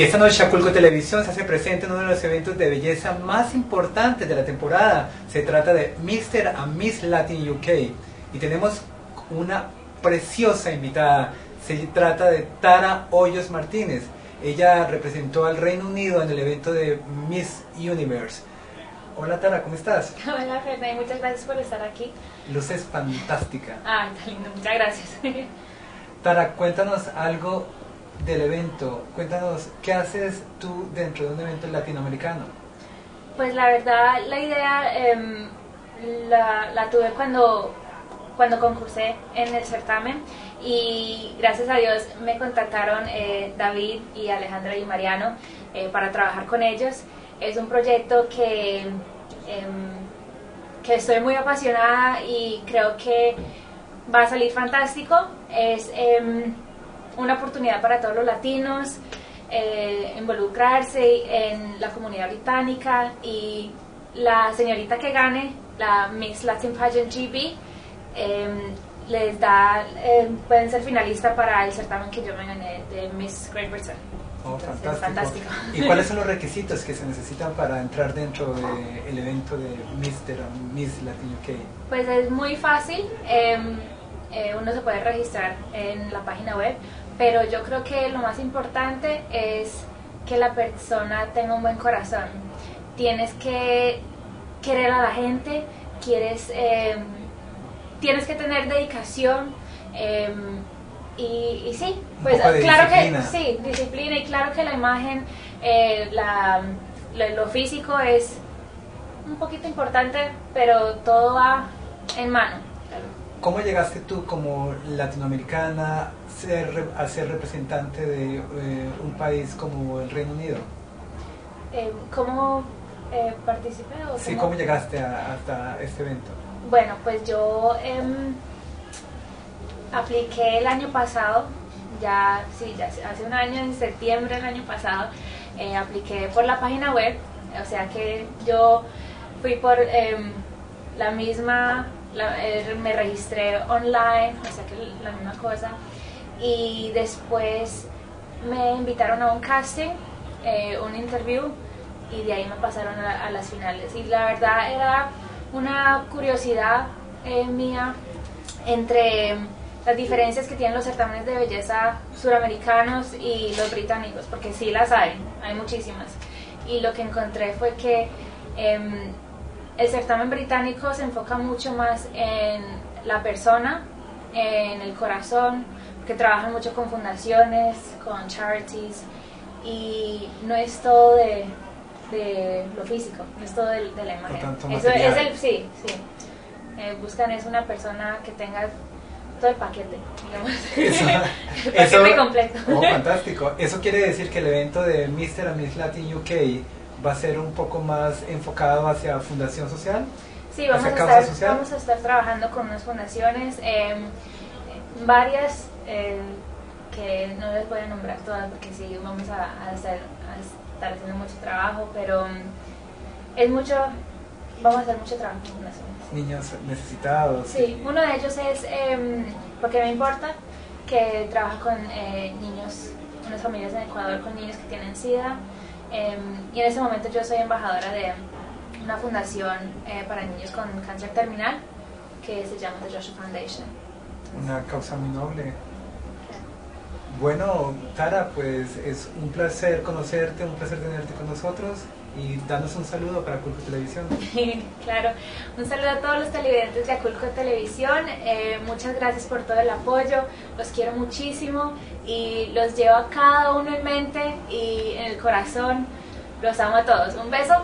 Y esta noche Aculco Televisión se hace presente en uno de los eventos de belleza más importantes de la temporada. Se trata de Mr. and Miss Latin UK. Y tenemos una preciosa invitada. Se trata de Tara Hoyos Martínez. Ella representó al Reino Unido en el evento de Miss Universe. Hola Tara, ¿cómo estás? Hola Fernanda, muchas gracias por estar aquí. Luces fantástica. Ah, está lindo, muchas gracias. Tara, cuéntanos algo del evento. Cuéntanos, ¿qué haces tú dentro de un evento latinoamericano? Pues la verdad, la idea em, la, la, tuve cuando, cuando concursé en el certamen y gracias a Dios me contactaron eh, David y Alejandra y Mariano eh, para trabajar con ellos. Es un proyecto que, em, que estoy muy apasionada y creo que va a salir fantástico. Es em, una oportunidad para todos los latinos, eh, involucrarse en la comunidad británica y la señorita que gane, la Miss Latin Pageant GB, em, les da, em, pueden ser finalistas para el certamen que yo me gané de Miss Great Britain. Oh, fantástico. ¿Y cuáles son los requisitos que se necesitan para entrar dentro del evento de Mr. Miss Latin UK? Pues es muy fácil. Em, eh, uno se puede registrar en la página web pero yo creo que lo más importante es que la persona tenga un buen corazón. Tienes que querer a la gente, quieres, em, tienes que tener dedicación em, y, sí, pues claro que sí, disciplina y claro que la imagen, eh, la, lo físico es un poquito importante, pero todo va en mano. ¿Cómo llegaste tú como latinoamericana a ser representante de eh, un país como el Reino Unido? Eh, ¿Cómo eh, participé? sí, ¿cómo llegaste hasta este evento? Bueno, pues yo em, apliqué el año pasado, ya, sí, ya hace un año, en septiembre del año pasado, apliqué por la página web, o sea que yo fui por em, la misma eh, me registré online, o sea que la misma cosa. Y después me invitaron a un casting, eh, un interview, y de ahí me pasaron a, las finales. Y la verdad era una curiosidad eh, mía entre las diferencias que tienen los certámenes de belleza suramericanos y los británicos, porque sí las hay, hay muchísimas. Y lo que encontré fue que em, el certamen británico se enfoca mucho más en la persona, en el corazón, que trabajan mucho con fundaciones, con charities, y no es todo de, lo físico, no es todo de, la imagen. Eso es el, sí, sí. Eh, buscan es una persona que tenga todo el paquete, digamos. el paquete completo. Oh, fantástico. Eso quiere decir que el evento de Mr. and Miss Latin UK va a ser un poco más enfocado hacia fundación social. Sí, vamos, a estar, vamos a estar trabajando con unas fundaciones, em, varias eh, que no les voy a nombrar todas porque sí, vamos a, hacer, estar haciendo mucho trabajo, pero em, es mucho, vamos a hacer mucho trabajo con fundaciones. Niños necesitados. Sí, uno de ellos es, eh, porque me importa, que trabaja con eh, niños, unas familias en Ecuador con niños que tienen SIDA. Em, y en ese momento yo soy embajadora de una fundación eh, para niños con cáncer terminal que se llama The Joshua Foundation. Una causa muy noble. Bueno, Tara, pues es un placer conocerte, un placer tenerte con nosotros y danos un saludo para Aculco Televisión. claro, un saludo a todos los televidentes de Aculco Televisión. Eh, muchas gracias por todo el apoyo, los quiero muchísimo y los llevo a cada uno en mente y en el corazón. Los amo a todos. Un beso.